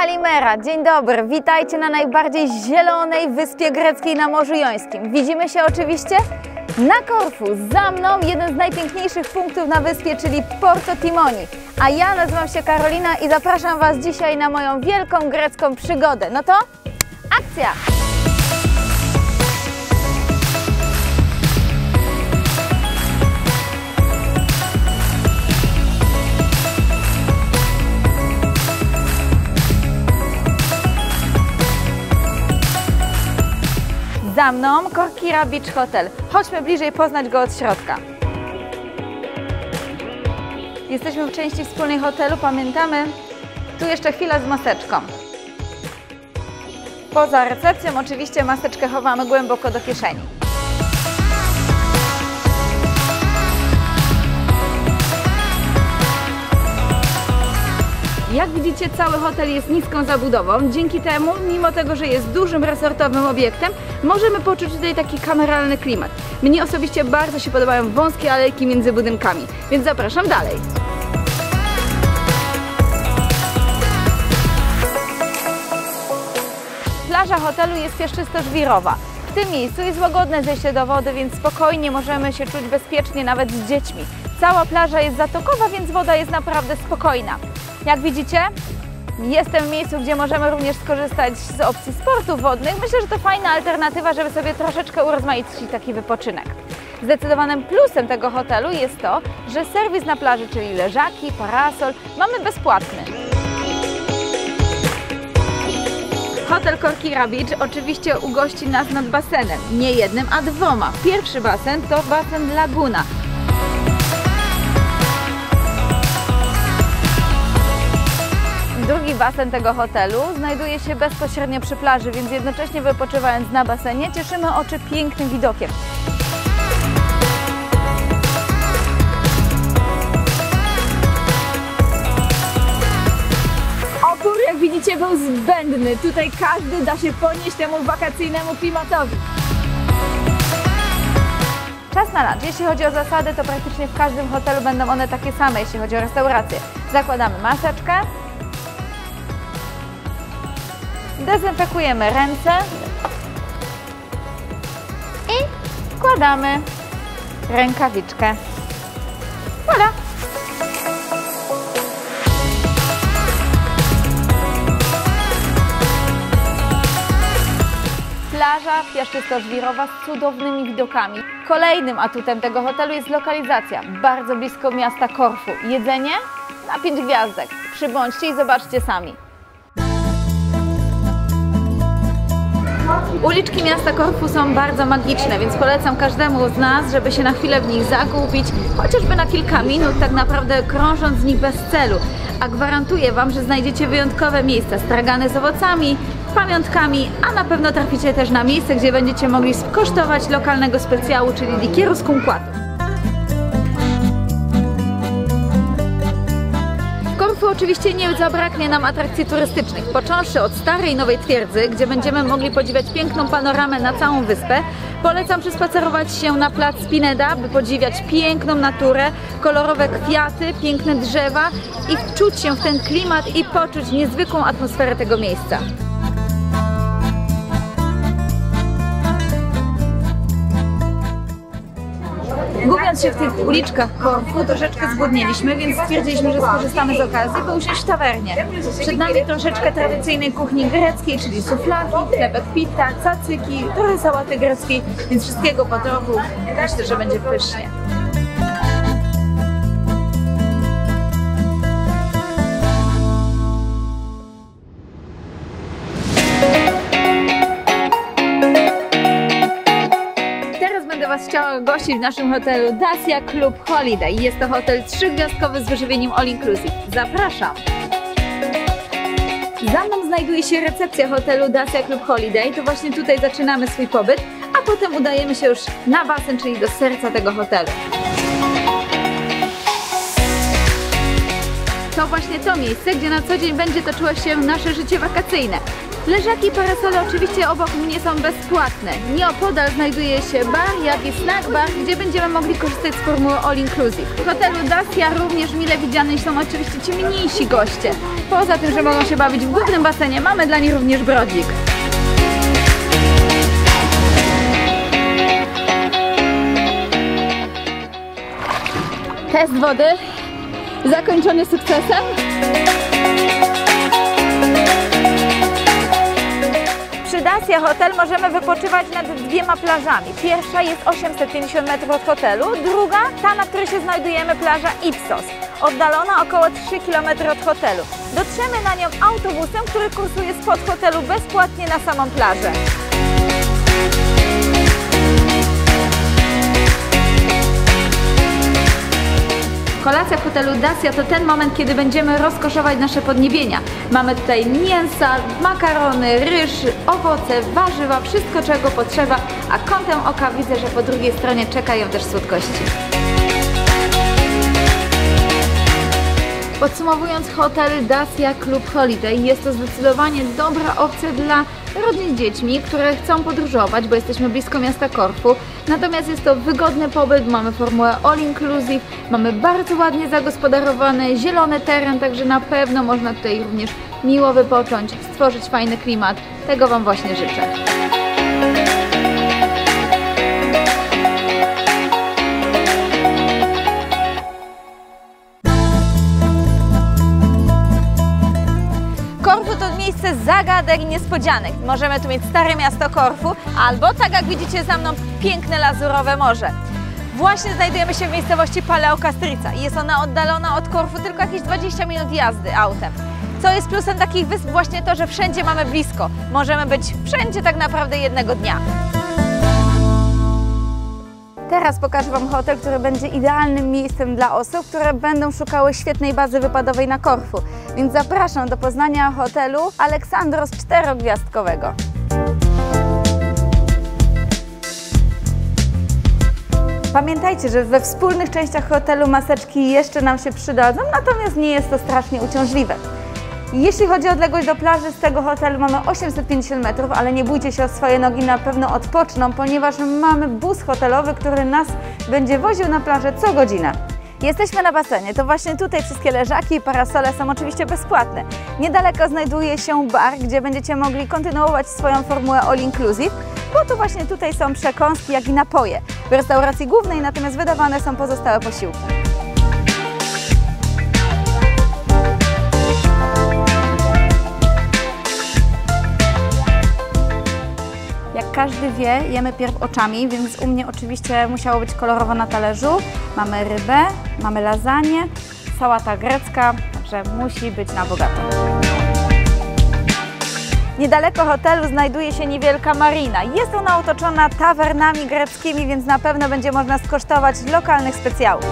Kalimera, dzień dobry, witajcie na najbardziej zielonej wyspie greckiej na Morzu Jońskim. Widzimy się oczywiście na Korfu. Za mną jeden z najpiękniejszych punktów na wyspie, czyli Porto Timoni. A ja nazywam się Karolina i zapraszam Was dzisiaj na moją wielką grecką przygodę. No to akcja! Za mną Korkira Beach Hotel. Chodźmy bliżej poznać go od środka. Jesteśmy w części wspólnej hotelu, pamiętamy? Tu jeszcze chwila z maseczką. Poza recepcją oczywiście maseczkę chowamy głęboko do kieszeni. Jak widzicie, cały hotel jest niską zabudową. Dzięki temu, mimo tego, że jest dużym resortowym obiektem, możemy poczuć tutaj taki kameralny klimat. Mnie osobiście bardzo się podobają wąskie alejki między budynkami, więc zapraszam dalej. Plaża hotelu jest pieszczysto-żwirowa. W tym miejscu jest łagodne zejście do wody, więc spokojnie możemy się czuć bezpiecznie nawet z dziećmi. Cała plaża jest zatokowa, więc woda jest naprawdę spokojna. Jak widzicie, jestem w miejscu, gdzie możemy również skorzystać z opcji sportów wodnych. Myślę, że to fajna alternatywa, żeby sobie troszeczkę urozmaicić taki wypoczynek. Zdecydowanym plusem tego hotelu jest to, że serwis na plaży, czyli leżaki, parasol, mamy bezpłatny. Hotel Korkira Beach oczywiście ugości nas nad basenem. Nie jednym, a dwoma. Pierwszy basen to basen Laguna. Drugi basen tego hotelu znajduje się bezpośrednio przy plaży, więc jednocześnie wypoczywając na basenie cieszymy oczy pięknym widokiem. Opór, jak widzicie, był zbędny. Tutaj każdy da się ponieść temu wakacyjnemu klimatowi. Czas na lunch. Jeśli chodzi o zasady, to praktycznie w każdym hotelu będą one takie same, jeśli chodzi o restaurację. Zakładamy maseczkę, dezynfekujemy ręce i wkładamy rękawiczkę. Voilà! Plaża piaszczysto-żwirowa z cudownymi widokami. Kolejnym atutem tego hotelu jest lokalizacja, bardzo blisko miasta Korfu. Jedzenie na 5 gwiazdek. Przybądźcie i zobaczcie sami. Uliczki miasta Korfu są bardzo magiczne, więc polecam każdemu z nas, żeby się na chwilę w nich zagubić, chociażby na kilka minut, tak naprawdę krążąc z nich bez celu. A gwarantuję Wam, że znajdziecie wyjątkowe miejsca, stragane z owocami, pamiątkami, a na pewno traficie też na miejsce, gdzie będziecie mogli skosztować lokalnego specjału, czyli likieru z kumquatu. Oczywiście nie zabraknie nam atrakcji turystycznych, począwszy od starej nowej twierdzy, gdzie będziemy mogli podziwiać piękną panoramę na całą wyspę. Polecam przespacerować się na plac Spineda, by podziwiać piękną naturę, kolorowe kwiaty, piękne drzewa i wczuć się w ten klimat i poczuć niezwykłą atmosferę tego miejsca. Gubiąc się w tych uliczkach Korfu, troszeczkę zgłodnieliśmy, więc stwierdziliśmy, że skorzystamy z okazji, by usiąść w tawernie. Przed nami troszeczkę tradycyjnej kuchni greckiej, czyli suflaki, chlebek pita, cacyki, trochę sałaty greckiej, więc wszystkiego po trochu. Myślę, że będzie pysznie. Gościć w naszym hotelu Dacia Club Holiday. Jest to hotel trzygwiazdkowy z wyżywieniem all inclusive. Zapraszam! Za mną znajduje się recepcja hotelu Dacia Club Holiday. To właśnie tutaj zaczynamy swój pobyt, a potem udajemy się już na basen, czyli do serca tego hotelu. To właśnie to miejsce, gdzie na co dzień będzie toczyło się nasze życie wakacyjne. Leżaki i parasole oczywiście obok mnie są bezpłatne. Nieopodal znajduje się bar, jak i snack bar, gdzie będziemy mogli korzystać z formuły all inclusive. W hotelu Dacia również mile widziani są oczywiście ci mniejsi goście. poza tym, że mogą się bawić w głównym basenie, mamy dla nich również brodzik. Test wody zakończony sukcesem. Dacia Hotel możemy wypoczywać nad dwiema plażami. Pierwsza jest 850 metrów od hotelu, druga, ta na której się znajdujemy, plaża Ipsos, oddalona około 3 km od hotelu. Dotrzemy na nią autobusem, który kursuje spod hotelu bezpłatnie na samą plażę. Kolacja w hotelu Dacia to ten moment, kiedy będziemy rozkoszować nasze podniebienia. Mamy tutaj mięsa, makarony, ryż, owoce, warzywa, wszystko czego potrzeba, a kątem oka widzę, że po drugiej stronie czekają też słodkości. Podsumowując, hotel Dacia Club Holiday jest to zdecydowanie dobra opcja dla rodzin z dziećmi, które chcą podróżować, bo jesteśmy blisko miasta Korfu. Natomiast jest to wygodny pobyt, mamy formułę all inclusive, mamy bardzo ładnie zagospodarowany, zielony teren, także na pewno można tutaj również miło wypocząć, stworzyć fajny klimat. Tego Wam właśnie życzę. Zagadek i niespodzianek. Możemy tu mieć stare miasto Korfu, albo tak jak widzicie za mną, piękne lazurowe morze. Właśnie znajdujemy się w miejscowości Paleo Castrica i jest ona oddalona od Korfu tylko jakieś 20 minut jazdy autem. Co jest plusem takich wysp? Właśnie to, że wszędzie mamy blisko. Możemy być wszędzie tak naprawdę jednego dnia. Teraz pokażę Wam hotel, który będzie idealnym miejscem dla osób, które będą szukały świetnej bazy wypadowej na Korfu. Więc zapraszam do poznania hotelu Aleksandros czterogwiazdkowego. Pamiętajcie, że we wspólnych częściach hotelu maseczki jeszcze nam się przydadzą, natomiast nie jest to strasznie uciążliwe. Jeśli chodzi o odległość do plaży, z tego hotelu mamy 850 metrów, ale nie bójcie się o swoje nogi, na pewno odpoczną, ponieważ mamy bus hotelowy, który nas będzie woził na plażę co godzinę. Jesteśmy na basenie, to właśnie tutaj wszystkie leżaki i parasole są oczywiście bezpłatne. Niedaleko znajduje się bar, gdzie będziecie mogli kontynuować swoją formułę all inclusive, bo to właśnie tutaj są przekąski, jak i napoje. W restauracji głównej natomiast wydawane są pozostałe posiłki. Każdy wie, jemy pierw oczami, więc u mnie oczywiście musiało być kolorowo na talerzu. Mamy rybę, mamy lasagne, sałata grecka, także musi być na bogato. Niedaleko hotelu znajduje się niewielka marina. Jest ona otoczona tawernami greckimi, więc na pewno będzie można skosztować lokalnych specjałów.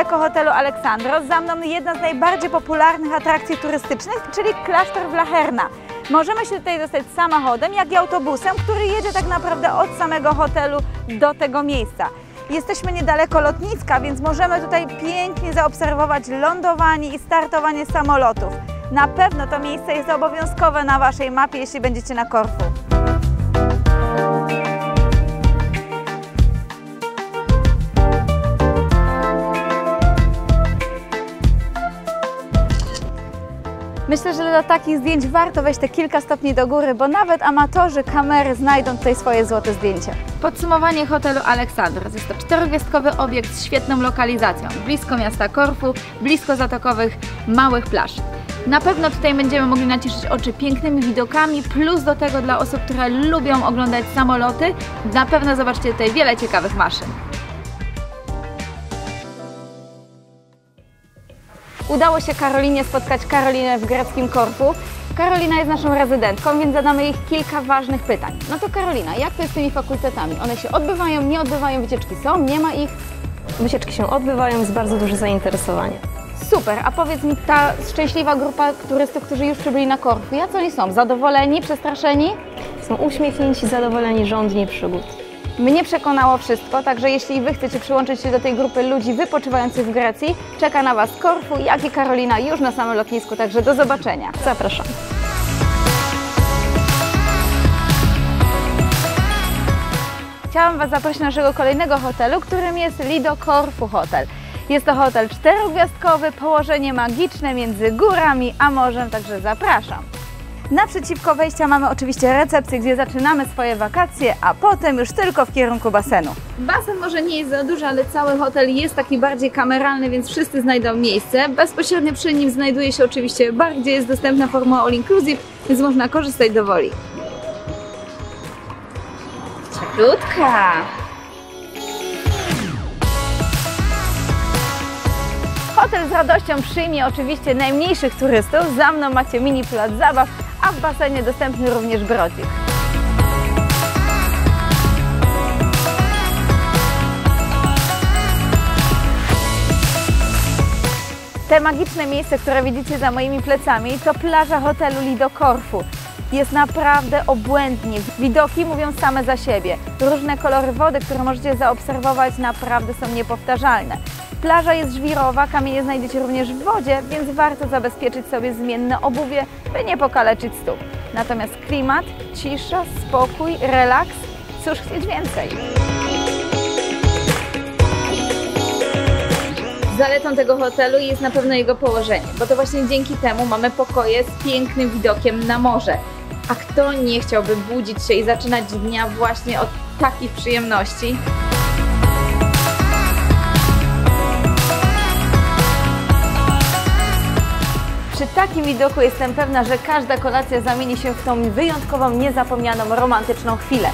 Niedaleko hotelu Aleksandros. Za mną jedna z najbardziej popularnych atrakcji turystycznych, czyli klasztor Wlacherna. Możemy się tutaj dostać samochodem, jak i autobusem, który jedzie tak naprawdę od samego hotelu do tego miejsca. Jesteśmy niedaleko lotniska, więc możemy tutaj pięknie zaobserwować lądowanie i startowanie samolotów. Na pewno to miejsce jest obowiązkowe na Waszej mapie, jeśli będziecie na Korfu. Myślę, że dla takich zdjęć warto wejść te kilka stopni do góry, bo nawet amatorzy kamery znajdą tutaj swoje złote zdjęcie. Podsumowanie hotelu Aleksandros. Jest to czterogwiazdkowy obiekt z świetną lokalizacją, blisko miasta Korfu, blisko zatokowych małych plaż. Na pewno tutaj będziemy mogli nacieszyć oczy pięknymi widokami, plus do tego dla osób, które lubią oglądać samoloty, na pewno zobaczcie tutaj wiele ciekawych maszyn. Udało się Karolinie spotkać Karolinę w greckim Korfu. Karolina jest naszą rezydentką, więc zadamy jej kilka ważnych pytań. No to Karolina, jak to jest z tymi fakultetami? One się odbywają, nie odbywają, wycieczki są, nie ma ich? Wycieczki się odbywają, jest bardzo duże zainteresowanie. Super, a powiedz mi, ta szczęśliwa grupa turystów, którzy już przybyli na Korfu, jacy oni są? Zadowoleni, przestraszeni? Są uśmiechnięci, zadowoleni, żądni przygód. Mnie przekonało wszystko, także jeśli Wy chcecie przyłączyć się do tej grupy ludzi wypoczywających w Grecji, czeka na Was Korfu, jak i Karolina już na samym lotnisku, także do zobaczenia. Zapraszam. Chciałam Was zaprosić do naszego kolejnego hotelu, którym jest Lido Corfu Hotel. Jest to hotel czterogwiazdkowy, położenie magiczne między górami a morzem, także zapraszam. Naprzeciwko wejścia mamy oczywiście recepcję, gdzie zaczynamy swoje wakacje, a potem już tylko w kierunku basenu. Basen może nie jest za duży, ale cały hotel jest taki bardziej kameralny, więc wszyscy znajdą miejsce. Bezpośrednio przy nim znajduje się oczywiście bar, gdzie jest dostępna formuła all inclusive, więc można korzystać do woli. Cieplutка. Hotel z radością przyjmie oczywiście najmniejszych turystów. Za mną macie mini plac zabaw, w basenie dostępny również brodzik. Te magiczne miejsce, które widzicie za moimi plecami, to plaża hotelu Lido Corfu. Jest naprawdę obłędnie. Widoki mówią same za siebie. Różne kolory wody, które możecie zaobserwować, naprawdę są niepowtarzalne. Plaża jest żwirowa, kamienie znajdziecie również w wodzie, więc warto zabezpieczyć sobie zmienne obuwie, by nie pokaleczyć stóp. Natomiast klimat, cisza, spokój, relaks, cóż chcieć więcej. Zaletą tego hotelu jest na pewno jego położenie, bo to właśnie dzięki temu mamy pokoje z pięknym widokiem na morze. A kto nie chciałby budzić się i zaczynać dnia właśnie od takich przyjemności? Takim widoku jestem pewna, że każda kolacja zamieni się w tą wyjątkową, niezapomnianą, romantyczną chwilę.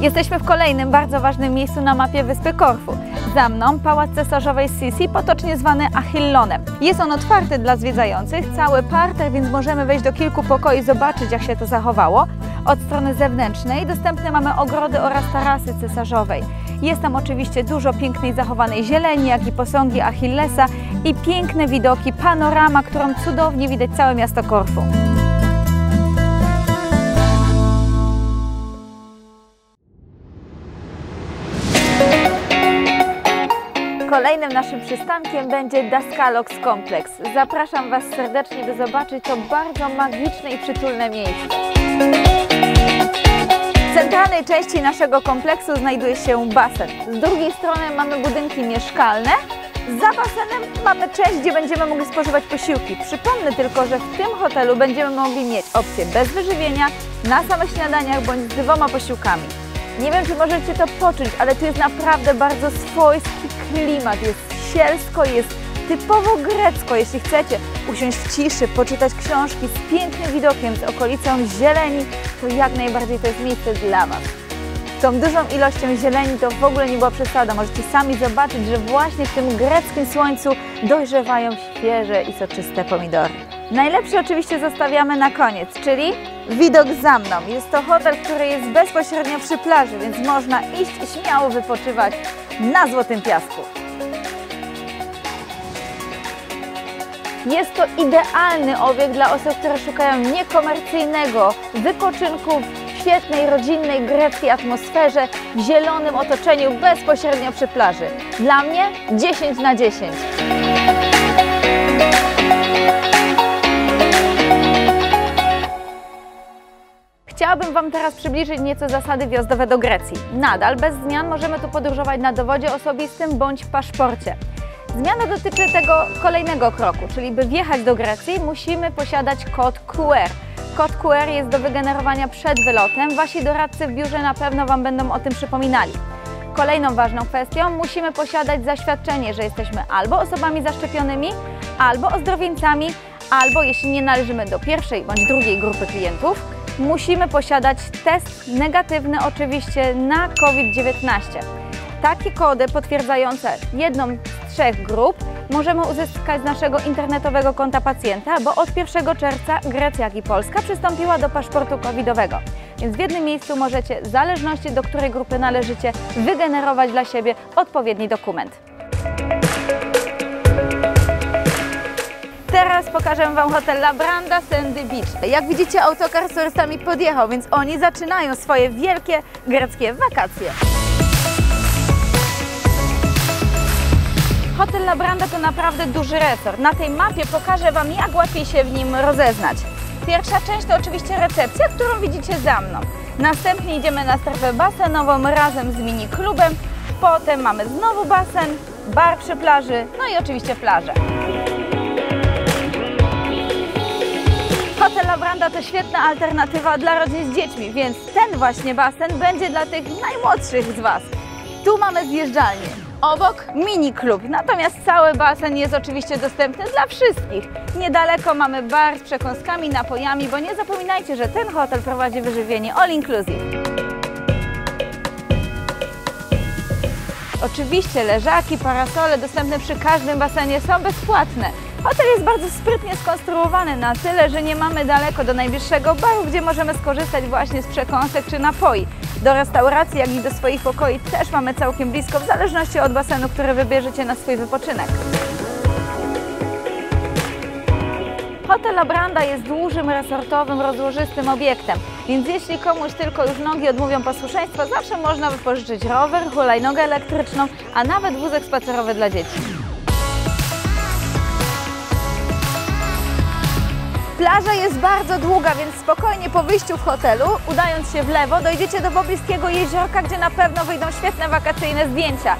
Jesteśmy w kolejnym bardzo ważnym miejscu na mapie wyspy Korfu. Za mną Pałac Cesarzowej Sisi, potocznie zwany Achillonem. Jest on otwarty dla zwiedzających, cały parter, więc możemy wejść do kilku pokoi i zobaczyć, jak się to zachowało. Od strony zewnętrznej dostępne mamy ogrody oraz tarasy cesarzowej. Jest tam oczywiście dużo pięknej zachowanej zieleni, jak i posągi Achillesa i piękne widoki, panorama, którą cudownie widać całe miasto Korfu. Kolejnym naszym przystankiem będzie Daskalox Complex. Zapraszam Was serdecznie, by zobaczyć to bardzo magiczne i przytulne miejsce. W centralnej części naszego kompleksu znajduje się basen. Z drugiej strony mamy budynki mieszkalne. Za basenem mamy część, gdzie będziemy mogli spożywać posiłki. Przypomnę tylko, że w tym hotelu będziemy mogli mieć opcję bez wyżywienia, na samych śniadaniach bądź z dwoma posiłkami. Nie wiem, czy możecie to poczuć, ale tu jest naprawdę bardzo swojski klimat. Jest sielsko, jest typowo grecko. Jeśli chcecie usiąść w ciszy, poczytać książki z pięknym widokiem, z okolicą zieleni, to jak najbardziej to jest miejsce dla Was. Tą dużą ilością zieleni to w ogóle nie była przesada. Możecie sami zobaczyć, że właśnie w tym greckim słońcu dojrzewają świeże i soczyste pomidory. Najlepsze oczywiście zostawiamy na koniec, czyli widok za mną. Jest to hotel, który jest bezpośrednio przy plaży, więc można iść i śmiało wypoczywać na Złotym Piasku. Jest to idealny obiekt dla osób, które szukają niekomercyjnego wypoczynku w świetnej, rodzinnej, greckiej atmosferze, w zielonym otoczeniu, bezpośrednio przy plaży. Dla mnie 10 na 10. Chciałabym Wam teraz przybliżyć nieco zasady wjazdowe do Grecji. Nadal bez zmian możemy tu podróżować na dowodzie osobistym bądź paszporcie. Zmiana dotyczy tego kolejnego kroku, czyli by wjechać do Grecji musimy posiadać kod QR. Kod QR jest do wygenerowania przed wylotem. Wasi doradcy w biurze na pewno Wam będą o tym przypominali. Kolejną ważną kwestią musimy posiadać zaświadczenie, że jesteśmy albo osobami zaszczepionymi, albo ozdrowieńcami, albo jeśli nie należymy do pierwszej bądź drugiej grupy klientów, musimy posiadać test negatywny oczywiście na COVID-19. Takie kody potwierdzające jedną trzech grup możemy uzyskać z naszego internetowego konta pacjenta, bo od 1 czerwca Grecja, jak i Polska przystąpiła do paszportu covidowego. Więc w jednym miejscu możecie, w zależności do której grupy należycie, wygenerować dla siebie odpowiedni dokument. Teraz pokażę Wam hotel La Branda Sandy Beach. Jak widzicie, autokar z turystami podjechał, więc oni zaczynają swoje wielkie greckie wakacje. Hotel La Branda to naprawdę duży resort. Na tej mapie pokażę Wam, jak łatwiej się w nim rozeznać. Pierwsza część to oczywiście recepcja, którą widzicie za mną. Następnie idziemy na strefę basenową razem z mini klubem. Potem mamy znowu basen, bar przy plaży, no i oczywiście plażę. Hotel La Branda to świetna alternatywa dla rodzin z dziećmi, więc ten właśnie basen będzie dla tych najmłodszych z Was. Tu mamy zjeżdżalnię. Obok mini klub, natomiast cały basen jest oczywiście dostępny dla wszystkich. Niedaleko mamy bar z przekąskami, napojami, bo nie zapominajcie, że ten hotel prowadzi wyżywienie all inclusive. Oczywiście leżaki, parasole dostępne przy każdym basenie są bezpłatne. Hotel jest bardzo sprytnie skonstruowany na tyle, że nie mamy daleko do najbliższego baru, gdzie możemy skorzystać właśnie z przekąsek czy napoi. Do restauracji, jak i do swoich pokoi też mamy całkiem blisko, w zależności od basenu, który wybierzecie na swój wypoczynek. Hotel Abranda jest dużym, resortowym, rozłożystym obiektem, więc jeśli komuś tylko już nogi odmówią posłuszeństwa, zawsze można wypożyczyć rower, hulajnogę elektryczną, a nawet wózek spacerowy dla dzieci. Plaża jest bardzo długa, więc spokojnie po wyjściu w hotelu, udając się w lewo, dojdziecie do pobliskiego jeziorka, gdzie na pewno wyjdą świetne wakacyjne zdjęcia.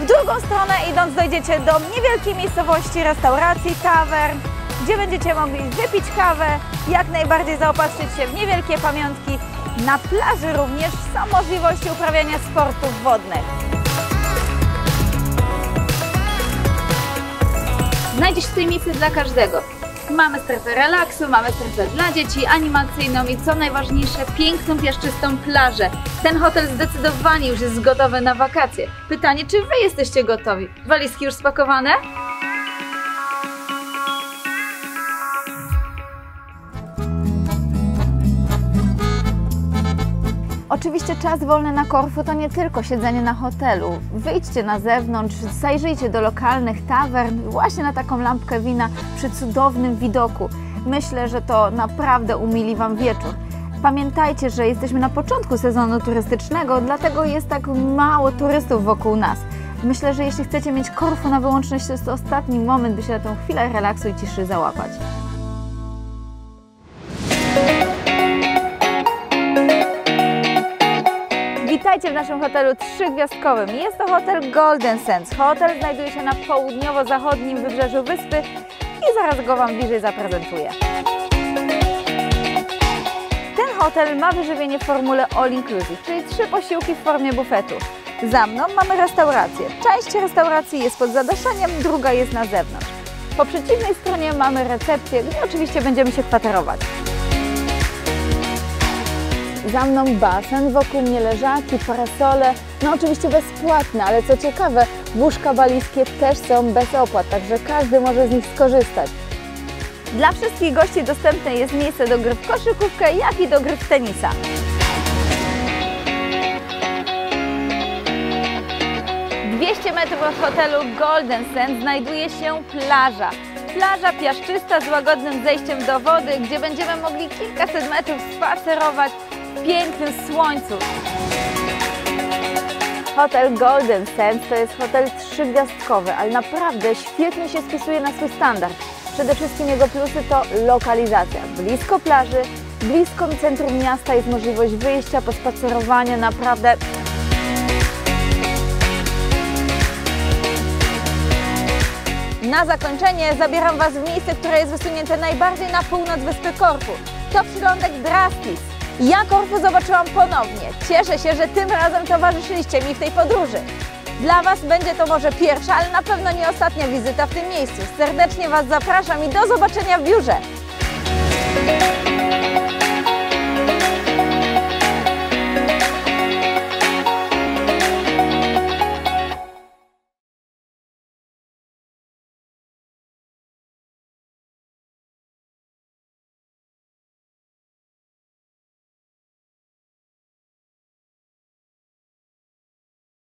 W drugą stronę idąc dojdziecie do niewielkiej miejscowości restauracji, tavern, gdzie będziecie mogli wypić kawę, jak najbardziej zaopatrzyć się w niewielkie pamiątki. Na plaży również są możliwości uprawiania sportów wodnych. Znajdzie się tutaj miejsce dla każdego. Mamy strefę relaksu, mamy strefę dla dzieci, animacyjną i co najważniejsze, piękną, piaszczystą plażę. Ten hotel zdecydowanie już jest gotowy na wakacje. Pytanie, czy Wy jesteście gotowi? Walizki już spakowane? Oczywiście czas wolny na Korfu to nie tylko siedzenie na hotelu. Wyjdźcie na zewnątrz, zajrzyjcie do lokalnych tawern, właśnie na taką lampkę wina przy cudownym widoku. Myślę, że to naprawdę umili Wam wieczór. Pamiętajcie, że jesteśmy na początku sezonu turystycznego, dlatego jest tak mało turystów wokół nas. Myślę, że jeśli chcecie mieć Korfu na wyłączność, to jest to ostatni moment, by się na tą chwilę relaksu i ciszy załapać. Witajcie w naszym hotelu trzygwiazdkowym. Jest to hotel Golden Sands. Hotel znajduje się na południowo-zachodnim wybrzeżu wyspy i zaraz go Wam bliżej zaprezentuję. Ten hotel ma wyżywienie w formule all inclusive, czyli trzy posiłki w formie bufetu. Za mną mamy restaurację. Część restauracji jest pod zadaszeniem, druga jest na zewnątrz. Po przeciwnej stronie mamy recepcję, gdzie oczywiście będziemy się kwaterować. Za mną basen, wokół mnie leżaki, parasole, no oczywiście bezpłatne, ale co ciekawe, łóżka balijskie też są bez opłat, także każdy może z nich skorzystać. Dla wszystkich gości dostępne jest miejsce do gry w koszykówkę, jak i do gry w tenisa. Metrów od hotelu Golden Sand znajduje się plaża. Plaża piaszczysta z łagodnym zejściem do wody, gdzie będziemy mogli kilkaset metrów spacerować pięknym słońcu. Hotel Golden Sands to jest hotel trzygwiazdkowy, ale naprawdę świetnie się spisuje na swój standard. Przede wszystkim jego plusy to lokalizacja. Blisko plaży, blisko centrum miasta jest możliwość wyjścia, pospacerowania, naprawdę Na zakończenie zabieram Was w miejsce, które jest wysunięte najbardziej na północ wyspy Korfu. To przylądek Drastis. Ja Korfu zobaczyłam ponownie. Cieszę się, że tym razem towarzyszyliście mi w tej podróży. Dla Was będzie to może pierwsza, ale na pewno nie ostatnia wizyta w tym miejscu. Serdecznie Was zapraszam i do zobaczenia w biurze.